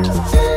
Yeah.